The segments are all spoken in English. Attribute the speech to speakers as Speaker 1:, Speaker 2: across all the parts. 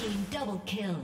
Speaker 1: team double kill.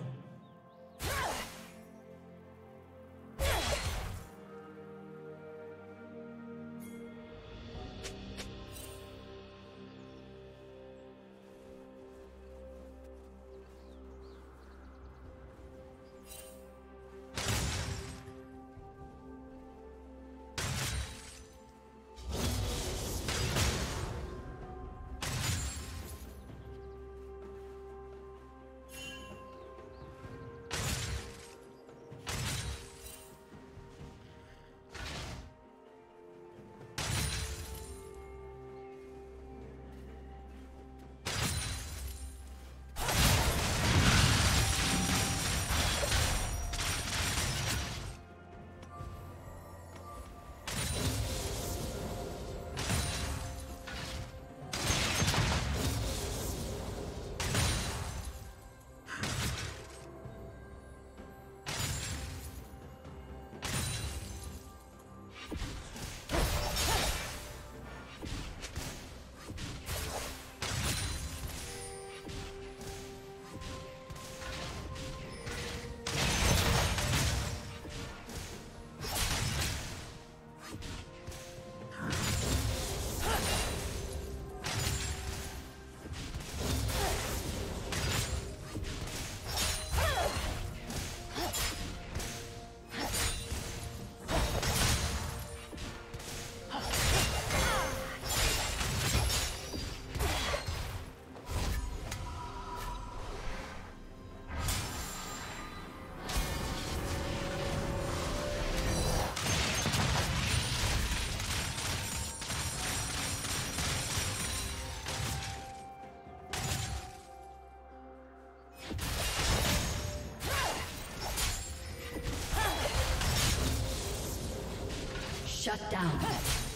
Speaker 1: Shut down.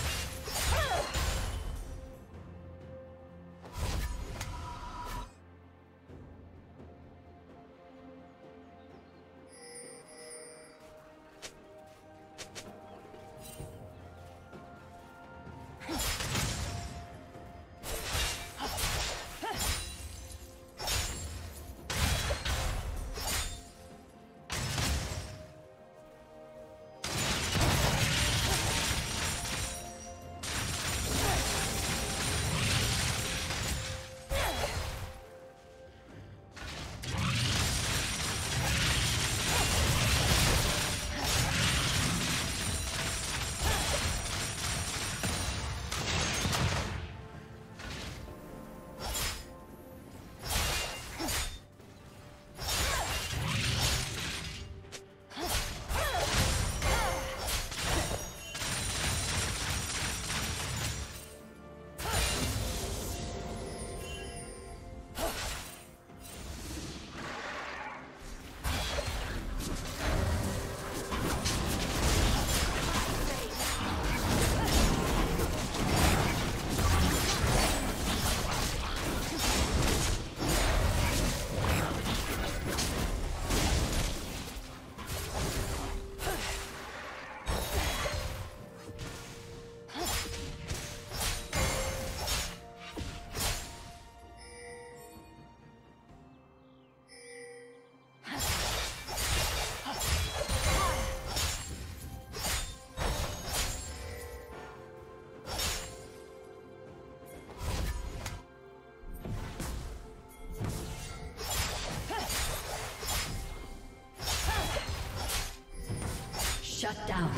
Speaker 1: Shut down.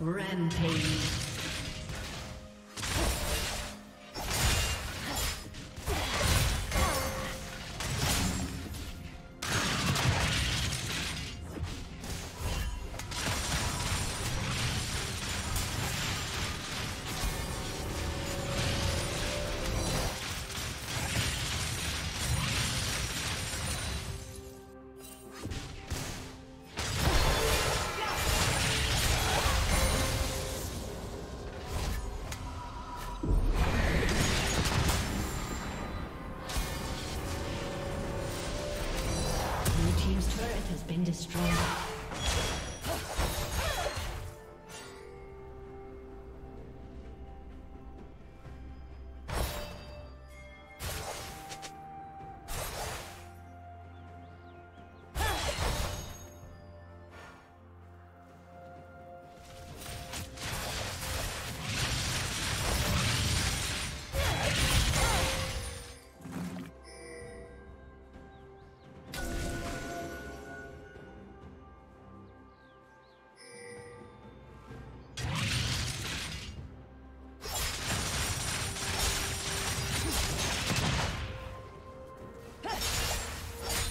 Speaker 1: Rampage. Been destroyed.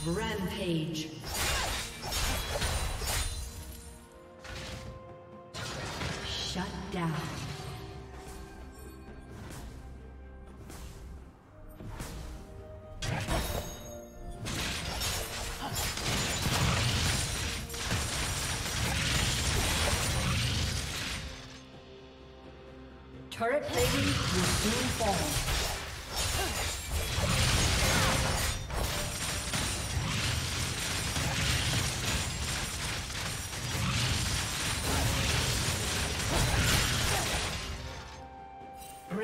Speaker 1: Rampage.